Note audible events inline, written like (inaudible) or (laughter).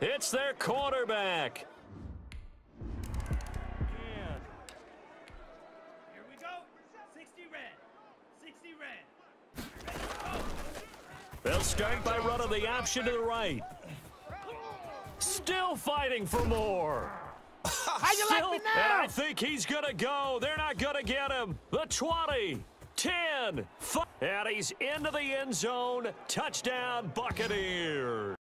It's their quarterback. Here we go. 60 red. 60 red. They'll start by running the option to the right. Still fighting for more. (laughs) How you Still, like me and now? I think he's gonna go. They're not gonna get him. The 20, 10, 5, and he's into the end zone. Touchdown, Buccaneers.